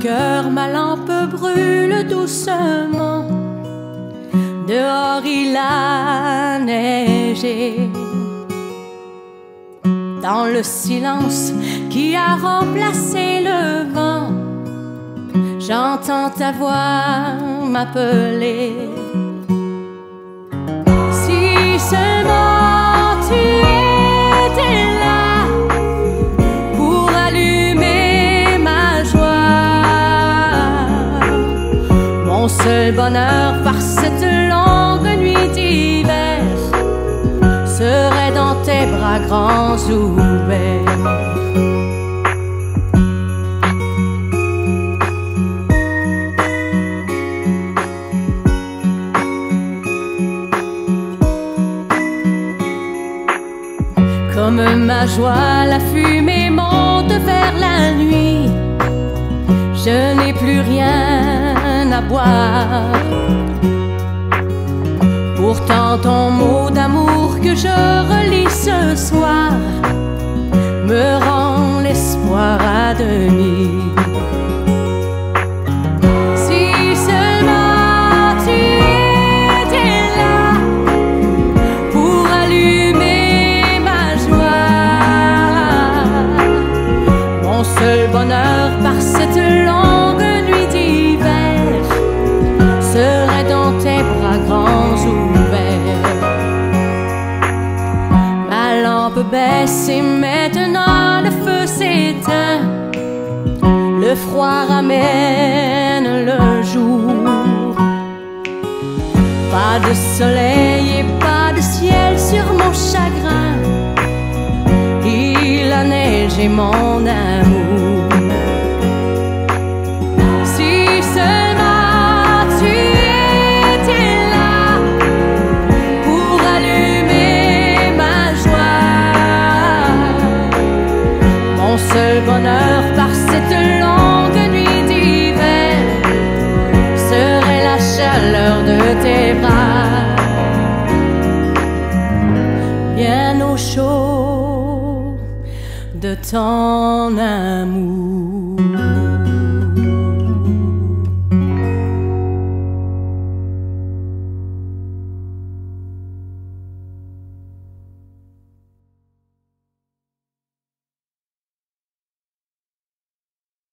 cœur, ma lampe brûle doucement. Dehors il a neigé. Dans le silence qui a remplacé le vent, j'entends ta voix m'appeler. Mon seul bonheur par cette longue nuit d'hiver serait dans tes bras grands ouverts. Comme ma joie, la fumée monte vers la nuit. Je n'ai plus rien Pourtant ton mot d'amour que je relis ce soir me rend l'espoir à demi. Si seulement tu étais là pour allumer ma joie, mon seul bonheur par cette grands ouverts. Ma lampe baisse et maintenant le feu s'éteint. Le froid ramène le jour. Pas de soleil et pas de ciel sur mon chagrin. Il a neigé mon amour. Seul bonheur par cette longue nuit d'hiver serait la chaleur de tes bras, bien au chaud de ton amour.